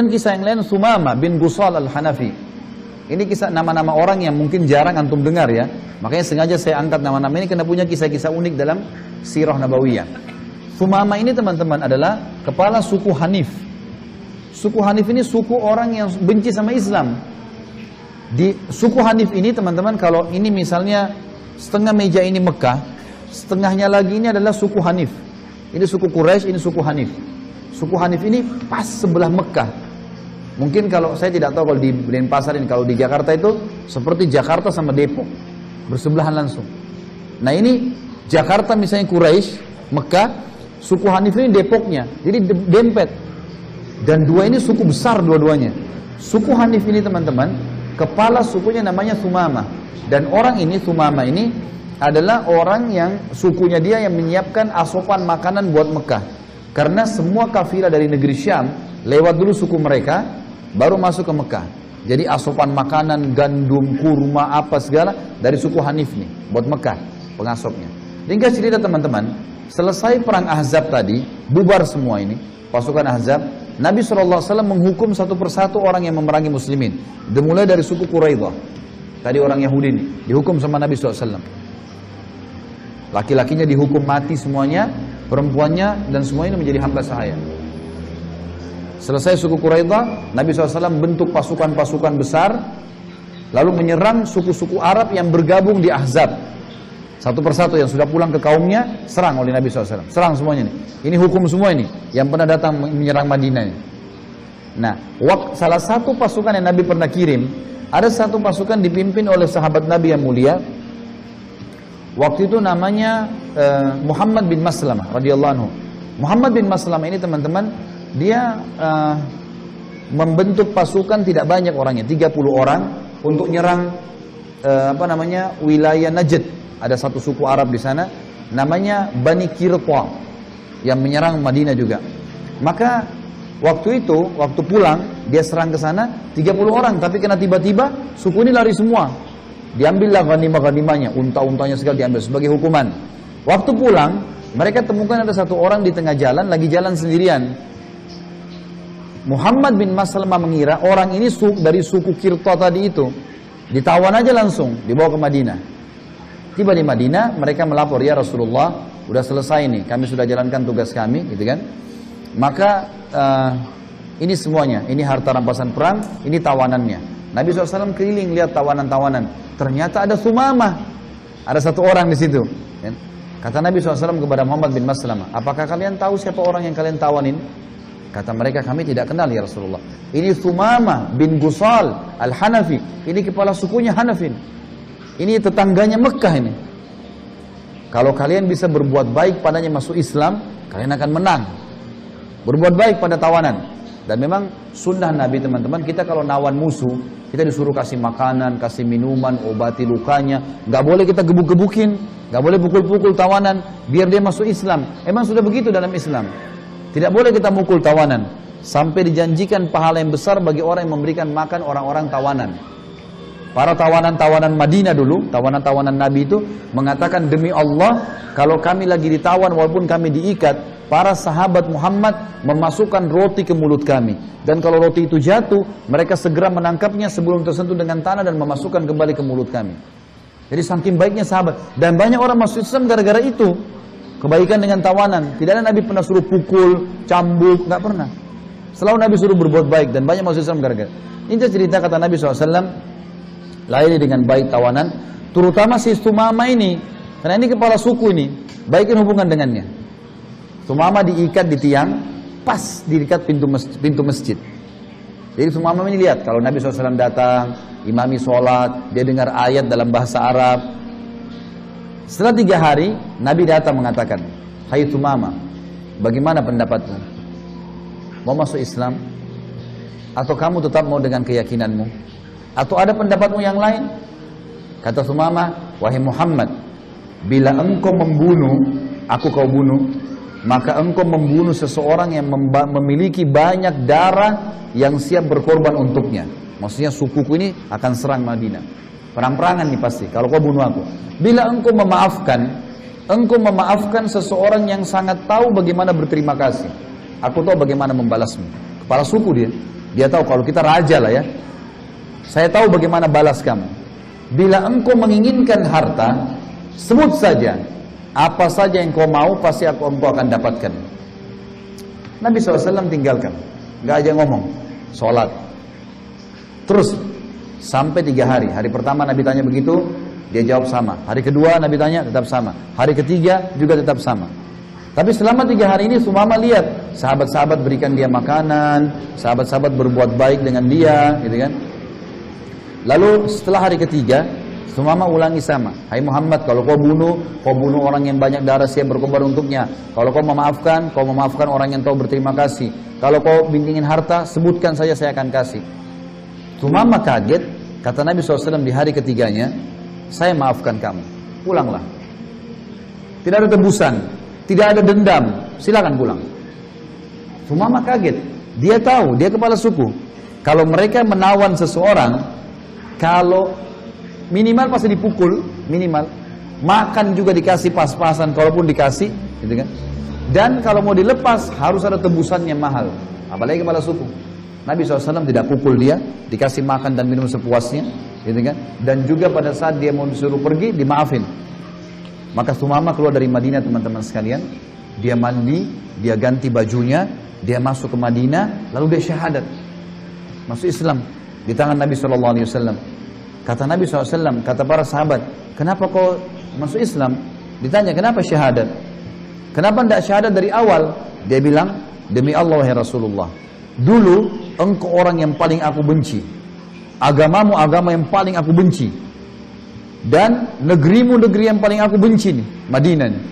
Sebutkan kisah yang lain Sumama bin Gusal al-Hanafi. Ini kisah nama-nama orang yang mungkin jarang antum dengar ya. Makanya sengaja saya angkat nama-nama ini karena punya kisah-kisah unik dalam sirah nabawiyah. Sumama ini teman-teman adalah kepala suku Hanif. Suku Hanif ini suku orang yang benci sama Islam. Di suku Hanif ini teman-teman kalau ini misalnya setengah meja ini Mekah, setengahnya lagi ini adalah suku Hanif. Ini suku Quraisy, ini suku Hanif. Suku Hanif ini pas sebelah Mekah. Mungkin kalau saya tidak tahu kalau di Denpasar ini, kalau di Jakarta itu seperti Jakarta sama Depok, bersebelahan langsung. Nah ini Jakarta misalnya Quraisy, Mekah, suku Hanif ini Depoknya, jadi dempet. Dan dua ini suku besar dua-duanya. Suku Hanif ini teman-teman, kepala sukunya namanya Sumama. Dan orang ini, Sumama ini adalah orang yang sukunya dia yang menyiapkan asupan makanan buat Mekah. Karena semua kafilah dari negeri Syam lewat dulu suku mereka, baru masuk ke Mekah. Jadi asupan makanan, gandum, kurma, apa segala dari suku Hanif nih, buat Mekah, pengasopnya. Hingga cerita teman-teman, selesai perang Ahzab tadi, bubar semua ini, pasukan Ahzab, Nabi SAW menghukum satu persatu orang yang memerangi muslimin. Dimulai dari suku Quraidah. Tadi orang Yahudi ini, dihukum sama Nabi SAW. Laki-lakinya dihukum mati semuanya, perempuannya dan semuanya menjadi hamba sahaya. Selesai suku Quraidah, Nabi SAW bentuk pasukan-pasukan besar, lalu menyerang suku-suku Arab yang bergabung di Ahzab. Satu persatu yang sudah pulang ke kaumnya, serang oleh Nabi SAW. Serang semuanya nih. Ini hukum semua ini, yang pernah datang menyerang Madinah ini. Nah, salah satu pasukan yang Nabi pernah kirim, ada satu pasukan dipimpin oleh sahabat Nabi yang mulia. Waktu itu namanya uh, Muhammad bin Maslamah radhiyallahu anhu. Muhammad bin Maslamah ini teman-teman dia uh, membentuk pasukan tidak banyak orangnya, 30 orang untuk nyerang uh, apa namanya wilayah Najd. Ada satu suku Arab di sana namanya Bani Kirta yang menyerang Madinah juga. Maka waktu itu, waktu pulang dia serang ke sana 30 orang tapi kena tiba-tiba suku ini lari semua. Diambillah ghanimah-ghanimahnya, unta-untanya segala diambil sebagai hukuman. Waktu pulang, mereka temukan ada satu orang di tengah jalan lagi jalan sendirian. Muhammad bin Maslamah mengira orang ini dari suku Kirta tadi itu. Ditawan aja langsung, dibawa ke Madinah. Tiba di Madinah, mereka melapor, ya Rasulullah, udah selesai nih, kami sudah jalankan tugas kami, gitu kan. Maka uh, ini semuanya, ini harta rampasan perang, ini tawanannya. Nabi SAW keliling lihat tawanan-tawanan. Ternyata ada Sumamah. Ada satu orang di situ. Kan? Kata Nabi SAW kepada Muhammad bin Maslamah, apakah kalian tahu siapa orang yang kalian tawanin? Kata mereka, kami tidak kenal ya Rasulullah. Ini Sumama bin Gusal al-Hanafi. Ini kepala sukunya Hanafin. Ini tetangganya Mekah ini. Kalau kalian bisa berbuat baik padanya masuk Islam, kalian akan menang. Berbuat baik pada tawanan. Dan memang sunnah Nabi teman-teman, kita kalau nawan musuh, kita disuruh kasih makanan, kasih minuman, obati lukanya. Gak boleh kita gebuk-gebukin, gak boleh pukul-pukul tawanan, biar dia masuk Islam. Emang sudah begitu dalam Islam. Tidak boleh kita mukul tawanan. Sampai dijanjikan pahala yang besar bagi orang yang memberikan makan orang-orang tawanan. Para tawanan-tawanan Madinah dulu, tawanan-tawanan Nabi itu mengatakan demi Allah, kalau kami lagi ditawan walaupun kami diikat, para sahabat Muhammad memasukkan roti ke mulut kami. Dan kalau roti itu jatuh, mereka segera menangkapnya sebelum tersentuh dengan tanah dan memasukkan kembali ke mulut kami. Jadi saking baiknya sahabat. Dan banyak orang masuk Islam gara-gara itu. Kebaikan dengan tawanan. Tidak ada Nabi pernah suruh pukul, cambuk, nggak pernah. Selalu Nabi suruh berbuat baik dan banyak masuk Islam gara-gara. Ini cerita kata Nabi SAW, layani dengan baik tawanan, terutama si Sumama ini, karena ini kepala suku ini, baikin hubungan dengannya. Sumama diikat di tiang, pas diikat pintu masjid. Pintu masjid. Jadi Sumama ini lihat, kalau Nabi SAW datang, imami sholat, dia dengar ayat dalam bahasa Arab. Setelah tiga hari, Nabi datang mengatakan, Hai Sumama, bagaimana pendapatmu? Mau masuk Islam? Atau kamu tetap mau dengan keyakinanmu? Atau ada pendapatmu yang lain? Kata Sumama, wahai Muhammad, bila engkau membunuh, aku kau bunuh, maka engkau membunuh seseorang yang memiliki banyak darah yang siap berkorban untuknya. Maksudnya sukuku ini akan serang Madinah. Perang-perangan nih pasti, kalau kau bunuh aku. Bila engkau memaafkan, engkau memaafkan seseorang yang sangat tahu bagaimana berterima kasih. Aku tahu bagaimana membalasmu. Kepala suku dia. Dia tahu kalau kita raja lah ya. Saya tahu bagaimana balas kamu. Bila engkau menginginkan harta, sebut saja apa saja yang kau mau pasti aku engkau akan dapatkan. Nabi SAW tinggalkan, nggak aja ngomong, sholat. Terus sampai tiga hari. Hari pertama Nabi tanya begitu, dia jawab sama. Hari kedua Nabi tanya tetap sama. Hari ketiga juga tetap sama. Tapi selama tiga hari ini Sumama lihat sahabat-sahabat berikan dia makanan, sahabat-sahabat berbuat baik dengan dia, gitu kan? Lalu setelah hari ketiga, Sumama ulangi sama. Hai Muhammad, kalau kau bunuh, kau bunuh orang yang banyak darah siap berkobar untuknya. Kalau kau memaafkan, kau memaafkan orang yang tahu berterima kasih. Kalau kau bintingin harta, sebutkan saja saya akan kasih. Sumama kaget, kata Nabi SAW di hari ketiganya, saya maafkan kamu. Pulanglah. Tidak ada tebusan, tidak ada dendam. Silakan pulang. Sumama kaget. Dia tahu, dia kepala suku. Kalau mereka menawan seseorang, kalau minimal pasti dipukul, minimal. Makan juga dikasih pas-pasan, kalaupun dikasih, gitu kan. Dan kalau mau dilepas harus ada tebusan yang mahal. Apalagi kepala suku. Nabi SAW tidak pukul dia, dikasih makan dan minum sepuasnya, gitu kan? Dan juga pada saat dia mau disuruh pergi, dimaafin. Maka Sumama keluar dari Madinah teman-teman sekalian, dia mandi, dia ganti bajunya, dia masuk ke Madinah, lalu dia syahadat, masuk Islam di tangan Nabi SAW. Kata Nabi SAW, kata para sahabat, kenapa kau masuk Islam? Ditanya, kenapa syahadat? Kenapa tidak syahadat dari awal? Dia bilang, demi Allah ya Rasulullah. Dulu engkau orang yang paling aku benci. Agamamu agama yang paling aku benci. Dan negerimu negeri yang paling aku benci nih, Madinah nih.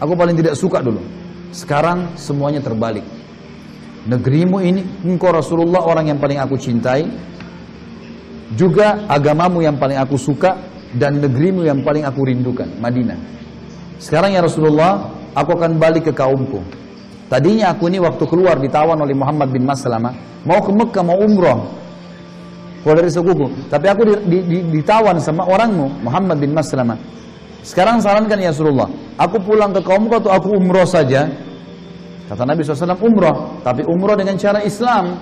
Aku paling tidak suka dulu. Sekarang semuanya terbalik. Negerimu ini engkau Rasulullah orang yang paling aku cintai. Juga agamamu yang paling aku suka dan negerimu yang paling aku rindukan, Madinah. Sekarang ya Rasulullah, aku akan balik ke kaumku. Tadinya aku ini waktu keluar ditawan oleh Muhammad bin Maslamah, mau ke Mekah, mau umroh. Keluar dari sukuku. Tapi aku ditawan sama orangmu, Muhammad bin Maslamah. Sekarang sarankan ya Rasulullah, aku pulang ke kaumku atau aku umroh saja? Kata Nabi SAW umroh, tapi umroh dengan cara Islam.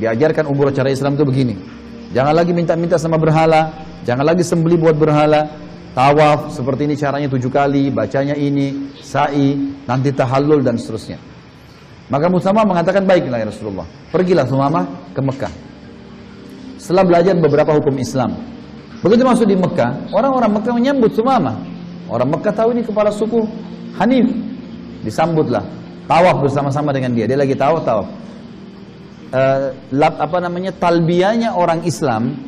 Diajarkan umroh cara Islam itu begini. Jangan lagi minta-minta sama berhala, jangan lagi sembeli buat berhala, tawaf seperti ini caranya tujuh kali, bacanya ini, sa'i, nanti tahallul dan seterusnya. Maka Musama mengatakan baiklah ya Rasulullah. Pergilah Sumama ke Mekah. Setelah belajar beberapa hukum Islam. Begitu masuk di Mekah, orang-orang Mekah menyambut Sumama. Orang Mekah tahu ini kepala suku Hanif. Disambutlah. Tawaf bersama-sama dengan dia. Dia lagi tawaf, tawaf. Uh, lap, apa namanya talbiyahnya orang Islam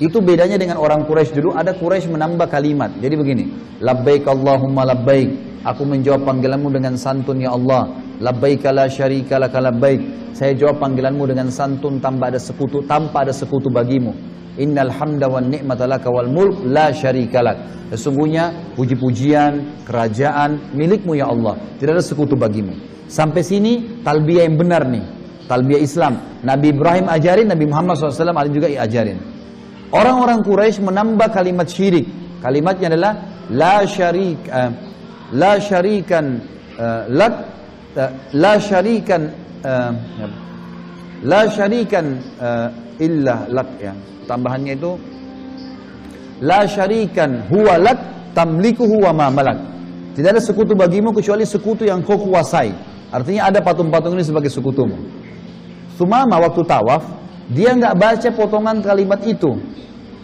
itu bedanya dengan orang Quraisy dulu ada Quraisy menambah kalimat jadi begini labbaik Allahumma labbaik aku menjawab panggilanmu dengan santun ya Allah labbaik la syarika laka labbaik saya jawab panggilanmu dengan santun tanpa ada sekutu tanpa ada sekutu bagimu innal hamda wan ni'mata laka wal mulk la syarika lak sesungguhnya puji-pujian kerajaan milikmu ya Allah tidak ada sekutu bagimu sampai sini talbiyah yang benar nih talbiyah Islam. Nabi Ibrahim ajarin, Nabi Muhammad SAW juga ajarin. Orang-orang Quraisy menambah kalimat syirik. Kalimatnya adalah la syarik uh, la syarikan uh, lak la syarikan uh, la syarikan uh, illa lak ya. Tambahannya itu la syarikan huwa lak tamlikuhu wa ma malak. Tidak ada sekutu bagimu kecuali sekutu yang kau kuasai. Artinya ada patung-patung ini sebagai sekutumu. Sumama waktu tawaf, dia nggak baca potongan kalimat itu.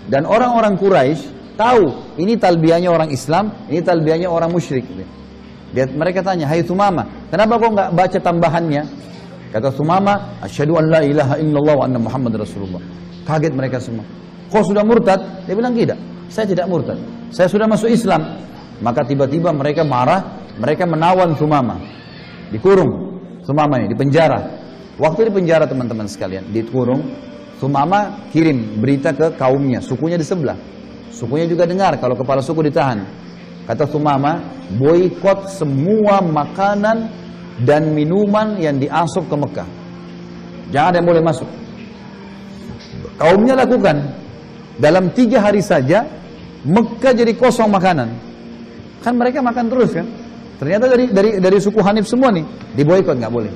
Dan orang-orang Quraisy tahu ini talbiyahnya orang Islam, ini talbiyahnya orang musyrik. Dia, mereka tanya, Hai Sumama, kenapa kau nggak baca tambahannya? Kata Sumama, Asyhadu an la ilaha illallah wa anna Muhammad Rasulullah. Kaget mereka semua. Kau sudah murtad? Dia bilang tidak. Saya tidak murtad. Saya sudah masuk Islam. Maka tiba-tiba mereka marah, mereka menawan Sumama. Dikurung Sumama ini, di penjara. Waktu di penjara teman-teman sekalian, dikurung, Sumama kirim berita ke kaumnya, sukunya di sebelah. Sukunya juga dengar kalau kepala suku ditahan. Kata Sumama, boikot semua makanan dan minuman yang diasup ke Mekah. Jangan ada yang boleh masuk. Kaumnya lakukan. Dalam tiga hari saja, Mekah jadi kosong makanan. Kan mereka makan terus kan. Ternyata dari dari dari suku Hanif semua nih, diboikot nggak boleh.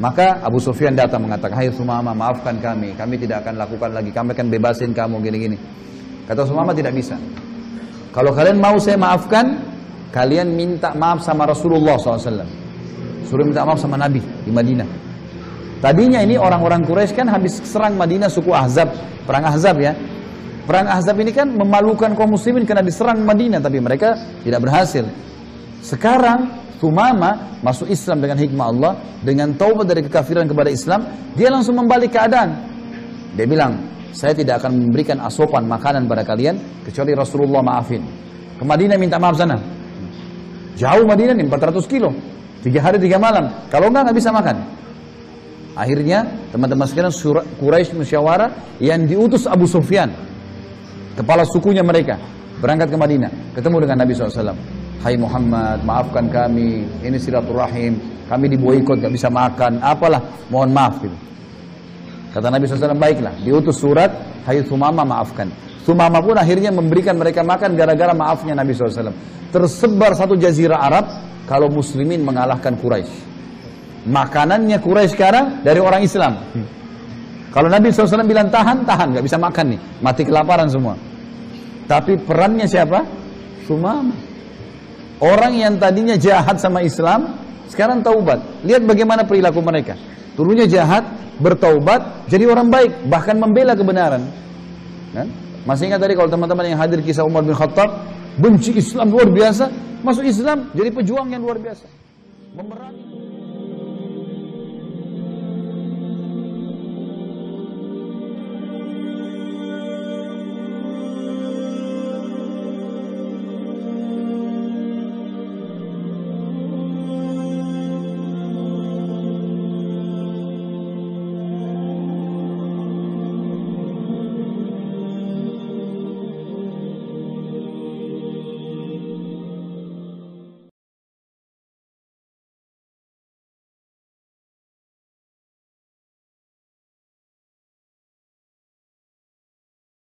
Maka Abu Sufyan datang mengatakan, Hai Sumama maafkan kami, kami tidak akan lakukan lagi, kami akan bebasin kamu gini-gini. Kata Sumama tidak bisa. Kalau kalian mau saya maafkan, kalian minta maaf sama Rasulullah SAW. Suruh minta maaf sama Nabi di Madinah. Tadinya ini orang-orang Quraisy kan habis serang Madinah suku Ahzab, perang Ahzab ya. Perang Ahzab ini kan memalukan kaum muslimin karena diserang Madinah tapi mereka tidak berhasil. Sekarang Sumama masuk Islam dengan hikmah Allah, dengan taubat dari kekafiran kepada Islam, dia langsung membalik keadaan. Dia bilang, saya tidak akan memberikan asopan makanan pada kalian, kecuali Rasulullah maafin. Ke Madinah minta maaf sana. Jauh Madinah nih, 400 kilo. Tiga hari, tiga malam. Kalau enggak, nggak bisa makan. Akhirnya, teman-teman sekalian, Quraisy musyawarah yang diutus Abu Sufyan. Kepala sukunya mereka. Berangkat ke Madinah. Ketemu dengan Nabi SAW. Hai Muhammad, maafkan kami, ini silaturahim, kami diboikot, gak bisa makan, apalah, mohon maaf gitu. Kata Nabi SAW, baiklah, diutus surat, Hai Sumama maafkan. Sumama pun akhirnya memberikan mereka makan gara-gara maafnya Nabi SAW. Tersebar satu jazirah Arab, kalau muslimin mengalahkan Quraisy. Makanannya Quraisy sekarang dari orang Islam. Kalau Nabi SAW bilang tahan, tahan, gak bisa makan nih, mati kelaparan semua. Tapi perannya siapa? Sumama. Orang yang tadinya jahat sama Islam, sekarang taubat. Lihat bagaimana perilaku mereka. Turunnya jahat, bertaubat, jadi orang baik, bahkan membela kebenaran. Kan? Masih ingat tadi kalau teman-teman yang hadir kisah Umar bin Khattab, benci Islam luar biasa, masuk Islam jadi pejuang yang luar biasa. Memerangi